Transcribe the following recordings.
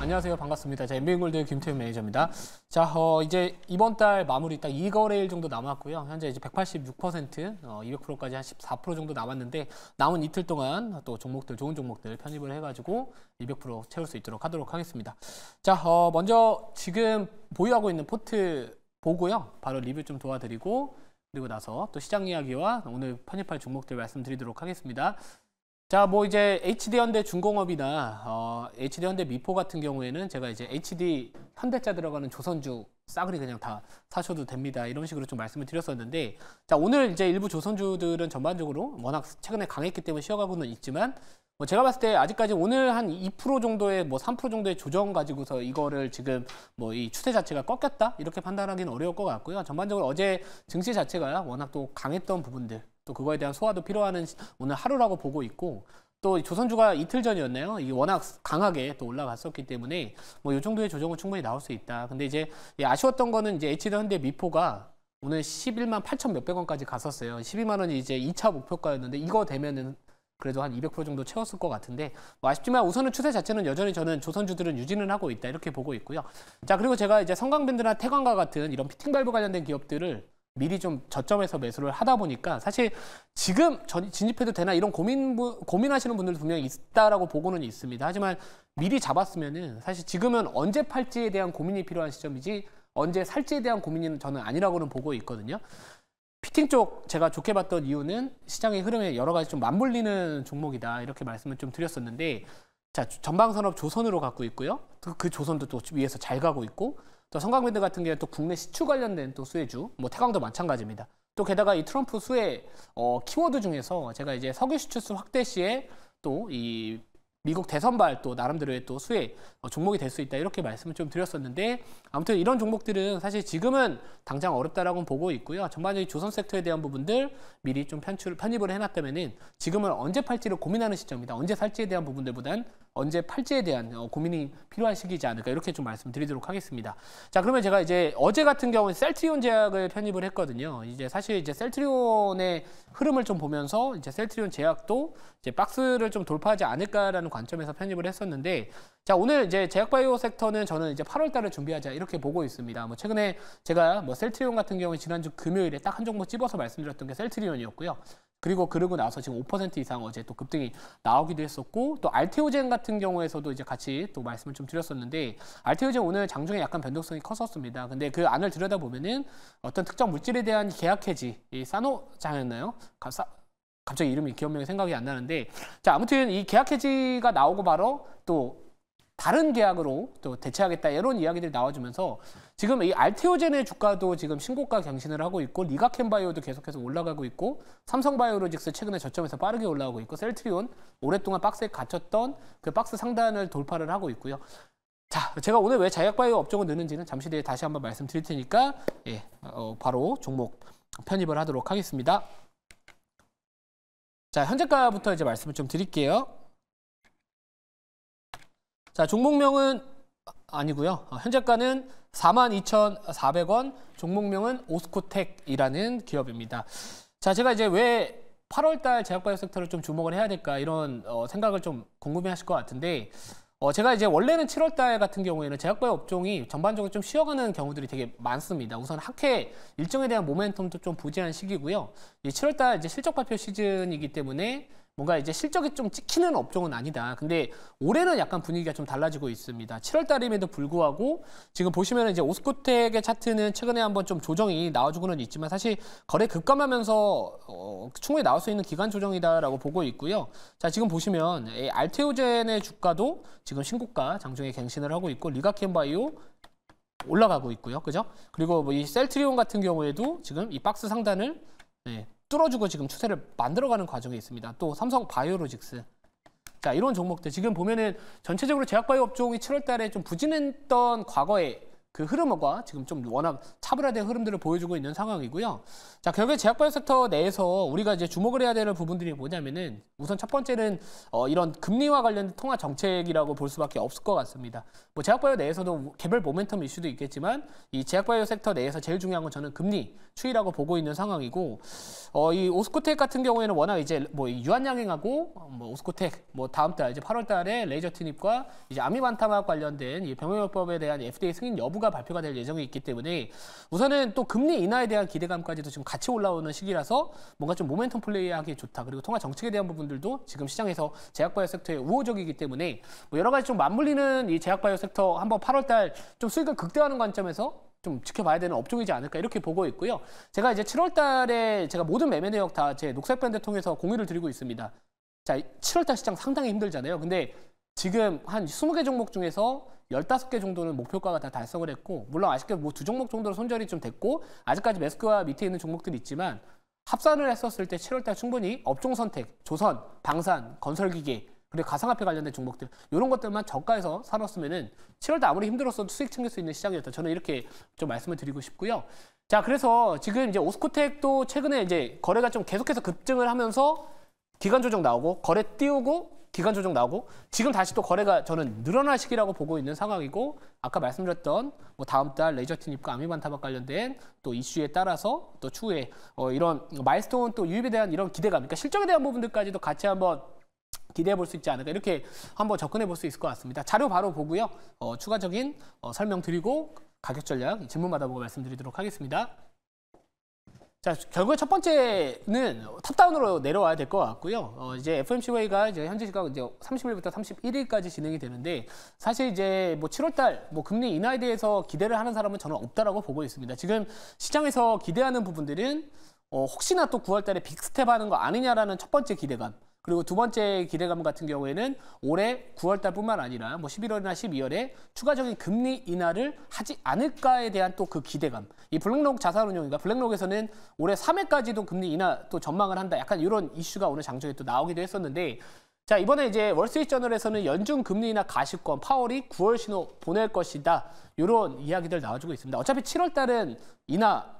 안녕하세요. 반갑습니다. 자, MBN골드 김태윤 매니저입니다. 자, 어, 이제 이번 달 마무리 딱 2거래일 정도 남았고요. 현재 이제 186%, 어, 200%까지 한 14% 정도 남았는데 남은 이틀 동안 또 종목들, 좋은 종목들 편입을 해가지고 200% 채울 수 있도록 하도록 하겠습니다. 자, 어, 먼저 지금 보유하고 있는 포트 보고요. 바로 리뷰 좀 도와드리고 그리고 나서 또 시장 이야기와 오늘 편입할 종목들 말씀드리도록 하겠습니다. 자, 뭐 이제 HD현대 중공업이나 어, HD현대 미포 같은 경우에는 제가 이제 HD 현대자 들어가는 조선주 싸그리 그냥 다 사셔도 됩니다. 이런 식으로 좀 말씀을 드렸었는데 자, 오늘 이제 일부 조선주들은 전반적으로 워낙 최근에 강했기 때문에 쉬어가고는 있지만 뭐 제가 봤을 때 아직까지 오늘 한 2% 정도의 뭐 3% 정도의 조정 가지고서 이거를 지금 뭐 이 추세 자체가 꺾였다 이렇게 판단하기는 어려울 것 같고요. 전반적으로 어제 증시 자체가 워낙 또 강했던 부분들 또 그거에 대한 소화도 필요하는 오늘 하루라고 보고 있고 또 조선주가 이틀 전이었나요? 이게 워낙 강하게 또 올라갔었기 때문에 뭐 이 정도의 조정은 충분히 나올 수 있다. 근데 이제 아쉬웠던 거는 이제 HD 현대 미포가 오늘 11만 8천 몇백 원까지 갔었어요. 12만 원이 이제 2차 목표가였는데 이거 되면은 그래도 한 200% 정도 채웠을 것 같은데 뭐 아쉽지만 우선은 추세 자체는 여전히 저는 조선주들은 유지는 하고 있다 이렇게 보고 있고요. 자 그리고 제가 이제 성강밴드나 태광과 같은 이런 피팅 발브 관련된 기업들을 미리 좀 저점에서 매수를 하다 보니까 사실 지금 진입해도 되나 이런 고민 고민하시는 분들도 분명히 있다라고 보고는 있습니다. 하지만 미리 잡았으면은 사실 지금은 언제 팔지에 대한 고민이 필요한 시점이지 언제 살지에 대한 고민은 저는 아니라고는 보고 있거든요. 피팅 쪽 제가 좋게 봤던 이유는 시장의 흐름에 여러 가지 좀 맞물리는 종목이다 이렇게 말씀을 좀 드렸었는데 자 전방산업 조선으로 갖고 있고요. 그 조선도 또 위에서 잘 가고 있고 또 성강밴드 같은 경우는 또 국내 시추 관련된 또 수혜주, 뭐 태광도 마찬가지입니다. 또 게다가 이 트럼프 수혜 어, 키워드 중에서 제가 이제 석유 수출수 확대 시에 또 이 미국 대선발 또 나름대로의 또 수혜 어, 종목이 될 수 있다 이렇게 말씀을 좀 드렸었는데 아무튼 이런 종목들은 사실 지금은 당장 어렵다라고 보고 있고요. 전반적인 조선 섹터에 대한 부분들 미리 좀 편출 편입을 해놨다면은 지금은 언제 팔지를 고민하는 시점이다. 언제 살지에 대한 부분들보단 언제 팔지에 대한 어, 고민이 필요한 시기지 않을까 이렇게 좀 말씀드리도록 하겠습니다. 자 그러면 제가 이제 어제 같은 경우는 셀트리온 제약을 편입을 했거든요. 이제 사실 이제 셀트리온의 흐름을 좀 보면서 이제 셀트리온 제약도 이제 박스를 좀 돌파하지 않을까라는 관점에서 편입을 했었는데 자 오늘 이제 제약바이오 섹터는 저는 이제 8월달을 준비하자 이렇게 보고 있습니다. 뭐 최근에 제가 뭐 셀트리온 같은 경우에 지난주 금요일에 딱 한 종목 집어서 말씀드렸던 게 셀트리온이었고요. 그리고 그러고 나서 지금 5% 이상 어제 또 급등이 나오기도 했었고 또 알테오젠 같은 경우에서도 이제 같이 또 말씀을 좀 드렸었는데 알테오젠 오늘 장중에 약간 변동성이 컸었습니다. 근데 그 안을 들여다 보면은 어떤 특정 물질에 대한 계약 해지, 이 사노장이었나요? 사, 갑자기 이름이 기업명이 생각이 안 나는데 자 아무튼 이 계약 해지가 나오고 바로 또 다른 계약으로 또 대체하겠다 이런 이야기들이 나와주면서 지금 이 알테오젠의 주가도 지금 신고가 경신을 하고 있고 리가켄바이오도 계속해서 올라가고 있고 삼성바이오로직스 최근에 저점에서 빠르게 올라가고 있고 셀트리온 오랫동안 박스에 갇혔던 그 박스 상단을 돌파를 하고 있고요. 자, 제가 오늘 왜 자약바이오 업종을 넣는지는 잠시 뒤에 다시 한번 말씀드릴 테니까 예, 어, 바로 종목 편입을 하도록 하겠습니다. 자, 현재가부터 이제 말씀을 좀 드릴게요. 자, 종목명은 아니고요. 어, 현재가는 42,400원, 종목명은 오스코텍이라는 기업입니다. 자, 제가 이제 왜 8월 달 제약바이오 섹터를 좀 주목을 해야 될까 이런 어, 생각을 좀 궁금해 하실 것 같은데 어, 제가 이제 원래는 7월 달 같은 경우에는 제약바이오 업종이 전반적으로 좀 쉬어가는 경우들이 되게 많습니다. 우선 학회 일정에 대한 모멘텀도 좀 부재한 시기고요. 이 7월 달 이제 실적 발표 시즌이기 때문에 뭔가 이제 실적이 좀 찍히는 업종은 아니다. 근데 올해는 약간 분위기가 좀 달라지고 있습니다. 7월 달임에도 불구하고 지금 보시면 이제 오스코텍의 차트는 최근에 한번 좀 조정이 나와주고는 있지만 사실 거래 급감하면서 어, 충분히 나올 수 있는 기간 조정이다라고 보고 있고요. 자, 지금 보시면 알테오젠의 주가도 지금 신고가 장중에 갱신을 하고 있고 리가켄바이오 올라가고 있고요. 그죠? 그리고 뭐 이 셀트리온 같은 경우에도 지금 이 박스 상단을 네, 뚫어주고 지금 추세를 만들어가는 과정이 있습니다. 또 삼성 바이오로직스. 자, 이런 종목들 지금 보면은 전체적으로 제약바이오 업종이 7월 달에 좀 부진했던 과거에 그 흐름과 지금 좀 워낙 차별화된 흐름들을 보여주고 있는 상황이고요. 자, 결국에 제약바이오 섹터 내에서 우리가 이제 주목을 해야 되는 부분들이 뭐냐면은 우선 첫 번째는 어, 이런 금리와 관련된 통화 정책이라고 볼 수밖에 없을 것 같습니다. 뭐 제약바이오 내에서도 개별 모멘텀 이슈도 있겠지만 이 제약바이오 섹터 내에서 제일 중요한 건 저는 금리 추이라고 보고 있는 상황이고 어, 이 오스코텍 같은 경우에는 워낙 이제 뭐 유한양행하고 어, 뭐 오스코텍 뭐 다음 달 이제 8월 달에 레이저티닙과 이제 아미반타맙 관련된 이 병용요법에 대한 FDA 승인 여부가 발표가 될 예정이 있기 때문에 우선은 또 금리 인하에 대한 기대감까지도 지금 같이 올라오는 시기라서 뭔가 좀 모멘텀 플레이하기 좋다. 그리고 통화 정책에 대한 부분들도 지금 시장에서 제약바이오 섹터에 우호적이기 때문에 뭐 여러 가지 좀 맞물리는 이 제약바이오 섹터 한번 8월 달 좀 수익을 극대화하는 관점에서 좀 지켜봐야 되는 업종이지 않을까 이렇게 보고 있고요. 제가 이제 7월 달에 제가 모든 매매 내역 다 제 녹색 밴드 통해서 공유를 드리고 있습니다. 자, 7월 달 시장 상당히 힘들잖아요. 근데 지금 한 20개 종목 중에서 15개 정도는 목표가가 다 달성을 했고 물론 아쉽게 뭐 두 종목 정도로 손절이 좀 됐고 아직까지 매스크와 밑에 있는 종목들이 있지만 합산을 했었을 때 7월 달 충분히 업종 선택, 조선, 방산, 건설기계 그리고 가상화폐 관련된 종목들 이런 것들만 저가에서 사놓았으면은 7월 달 아무리 힘들었어도 수익 챙길 수 있는 시장이었다. 저는 이렇게 좀 말씀을 드리고 싶고요. 자, 그래서 지금 이제 오스코텍도 최근에 이제 거래가 좀 계속해서 급증을 하면서 기간 조정 나오고 거래 띄우고 기간 조정 나오고 지금 다시 또 거래가 저는 늘어날 시기라고 보고 있는 상황이고 아까 말씀드렸던 뭐 다음 달 레이저티닙과 아미반타맙 관련된 또 이슈에 따라서 또 추후에 어 이런 마일스톤 또 유입에 대한 이런 기대감 그러니까 실적에 대한 부분들까지도 같이 한번 기대해 볼 수 있지 않을까 이렇게 한번 접근해 볼 수 있을 것 같습니다. 자료 바로 보고요. 어, 추가적인 어, 설명 드리고 가격 전략 질문 받아보고 말씀드리도록 하겠습니다. 자, 결국에 첫 번째는 탑다운으로 내려와야 될 것 같고요. 어, 이제 FMC 웨이가 이제 현재 시각 이제 30일부터 31일까지 진행이 되는데 사실 이제 뭐 7월 달 뭐 금리 인하에 대해서 기대를 하는 사람은 저는 없다라고 보고 있습니다. 지금 시장에서 기대하는 부분들은 어, 혹시나 또 9월 달에 빅스텝 하는 거 아니냐라는 첫 번째 기대감. 그리고 두 번째 기대감 같은 경우에는 올해 9월 달뿐만 아니라 뭐 11월이나 12월에 추가적인 금리 인하를 하지 않을까에 대한 또 그 기대감. 이 블랙록 자산운용인가 블랙록에서는 올해 3회까지도 금리 인하 또 전망을 한다. 약간 이런 이슈가 오늘 장중에 또 나오기도 했었는데 자 이번에 이제 월스트리트저널에서는 연중 금리 인하 가시권 파월이 9월 신호 보낼 것이다. 이런 이야기들 나와주고 있습니다. 어차피 7월 달은 인하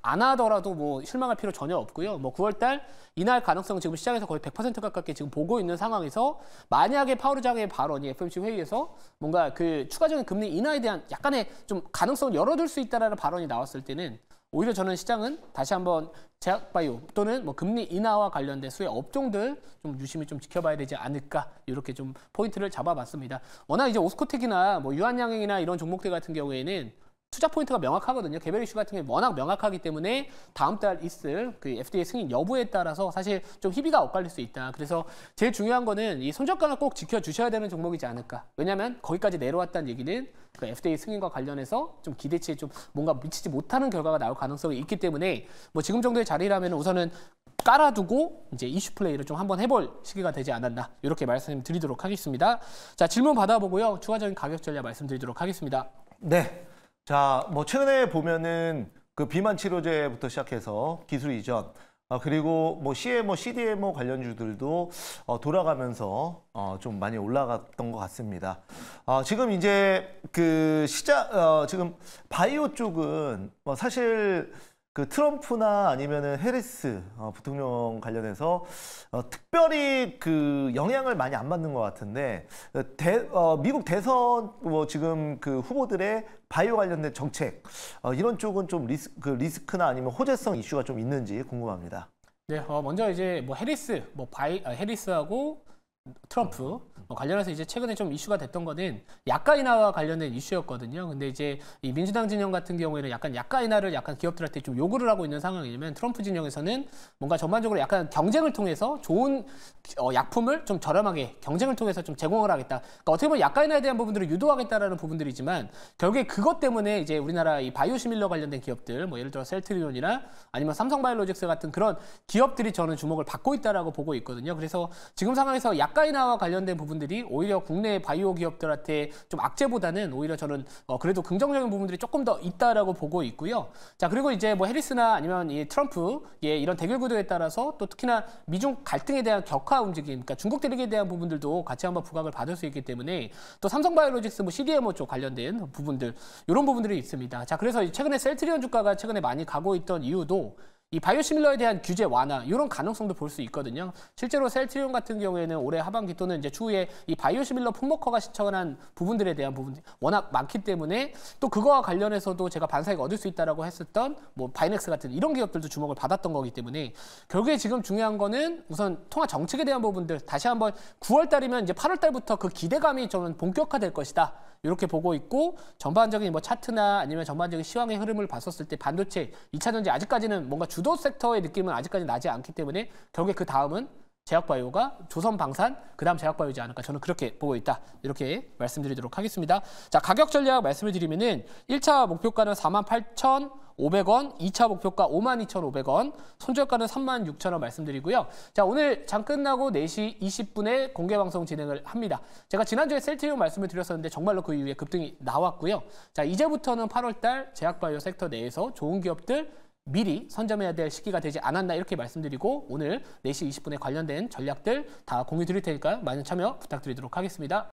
안 하더라도 뭐 실망할 필요 전혀 없고요. 뭐 9월달 이날 가능성 지금 시장에서 거의 100% 가깝게 지금 보고 있는 상황에서 만약에 파우르장의 발언이 FOMC 회의에서 뭔가 그 추가적인 금리 인하에 대한 약간의 좀 가능성을 열어둘 수 있다라는 발언이 나왔을 때는 오히려 저는 시장은 다시 한번 제약바이오 또는 뭐 금리 인하와 관련된 수의 업종들 좀 유심히 좀 지켜봐야 되지 않을까 이렇게 좀 포인트를 잡아봤습니다. 워낙 이제 오스코텍이나 뭐 유한양행이나 이런 종목들 같은 경우에는 투자 포인트가 명확하거든요. 개별 이슈 같은 게 워낙 명확하기 때문에 다음 달 있을 그 FDA 승인 여부에 따라서 사실 좀 희비가 엇갈릴 수 있다. 그래서 제일 중요한 거는 이 손절가를 꼭 지켜주셔야 되는 종목이지 않을까. 왜냐하면 거기까지 내려왔다는 얘기는 그 FDA 승인과 관련해서 좀 기대치에 좀 뭔가 미치지 못하는 결과가 나올 가능성이 있기 때문에 뭐 지금 정도의 자리라면 우선은 깔아두고 이제 이슈 플레이를 좀 한번 해볼 시기가 되지 않았나 이렇게 말씀드리도록 하겠습니다. 자 질문 받아보고요. 추가적인 가격 전략 말씀드리도록 하겠습니다. 네. 자, 뭐 최근에 보면은 그 비만 치료제부터 시작해서 기술 이전, 어, 그리고 뭐 CMO, CDMO 관련주들도 어, 돌아가면서 어, 좀 많이 올라갔던 것 같습니다. 어, 지금 이제 그 시작, 어, 지금 바이오 쪽은 뭐 사실 그 트럼프나 아니면은 해리스 어, 부통령 관련해서 어, 특별히 그 영향을 많이 안 받는 것 같은데 어, 대, 어, 미국 대선 뭐 지금 그 후보들의 바이오 관련된 정책 어, 이런 쪽은 좀 리스, 그 리스크나 아니면 호재성 이슈가 좀 있는지 궁금합니다. 네, 어, 먼저 이제 뭐 해리스, 뭐 바이 아, 해리스하고 트럼프 뭐 관련해서 이제 최근에 좀 이슈가 됐던 거는 약가 인하와 관련된 이슈였거든요. 근데 이제 이 민주당 진영 같은 경우에는 약간 약가 인하를 약간 기업들한테 좀 요구를 하고 있는 상황이라면 트럼프 진영에서는 뭔가 전반적으로 약간 경쟁을 통해서 좋은 어, 약품을 좀 저렴하게 경쟁을 통해서 좀 제공을 하겠다. 그러니까 어떻게 보면 약가 인하에 대한 부분들을 유도하겠다라는 부분들이지만 결국에 그것 때문에 이제 우리나라 이 바이오시밀러 관련된 기업들 뭐 예를 들어 셀트리온이나 아니면 삼성바이오로직스 같은 그런 기업들이 저는 주목을 받고 있다라고 보고 있거든요. 그래서 지금 상황에서 약 약가인화와 관련된 부분들이 오히려 국내 바이오 기업들한테 좀 악재보다는 오히려 저는 어, 그래도 긍정적인 부분들이 조금 더 있다라고 보고 있고요. 자 그리고 이제 뭐 해리스나 아니면 이 트럼프의 이런 대결 구도에 따라서 또 특히나 미중 갈등에 대한 격화 움직임, 그러니까 중국 대륙에 대한 부분들도 같이 한번 부각을 받을 수 있기 때문에 또 삼성바이오로직스 뭐 CDMO 쪽 관련된 부분들 이런 부분들이 있습니다. 자 그래서 최근에 셀트리온 주가가 최근에 많이 가고 있던 이유도 이 바이오시밀러에 대한 규제 완화 이런 가능성도 볼 수 있거든요. 실제로 셀트리온 같은 경우에는 올해 하반기 또는 이제 추후에 이 바이오시밀러 품목허가 신청한 부분들에 대한 부분 워낙 많기 때문에 또 그거와 관련해서도 제가 반사이익 얻을 수 있다라고 했었던 뭐 바이넥스 같은 이런 기업들도 주목을 받았던 거기 때문에 결국에 지금 중요한 거는 우선 통화 정책에 대한 부분들 다시 한번 9월 달이면 이제 8월 달부터 그 기대감이 저는 본격화될 것이다. 이렇게 보고 있고 전반적인 뭐 차트나 아니면 전반적인 시황의 흐름을 봤었을 때 반도체, 2차 전지 아직까지는 뭔가 주도 섹터의 느낌은 아직까지 나지 않기 때문에 결국에 그 다음은 제약바이오가 조선방산, 그 다음 제약바이오지 않을까 저는 그렇게 보고 있다. 이렇게 말씀드리도록 하겠습니다. 자, 가격 전략 말씀을 드리면은 1차 목표가는 48,500원, 2차 목표가 52,500원, 손절가는 36,000원 말씀드리고요. 자, 오늘 장 끝나고 4시 20분에 공개 방송 진행을 합니다. 제가 지난주에 셀트리온 말씀을 드렸었는데 정말로 그 이후에 급등이 나왔고요. 자, 이제부터는 8월달 제약바이오 섹터 내에서 좋은 기업들 미리 선점해야 될 시기가 되지 않았나 이렇게 말씀드리고 오늘 4시 20분에 관련된 전략들 다 공유 드릴 테니까 많은 참여 부탁드리도록 하겠습니다.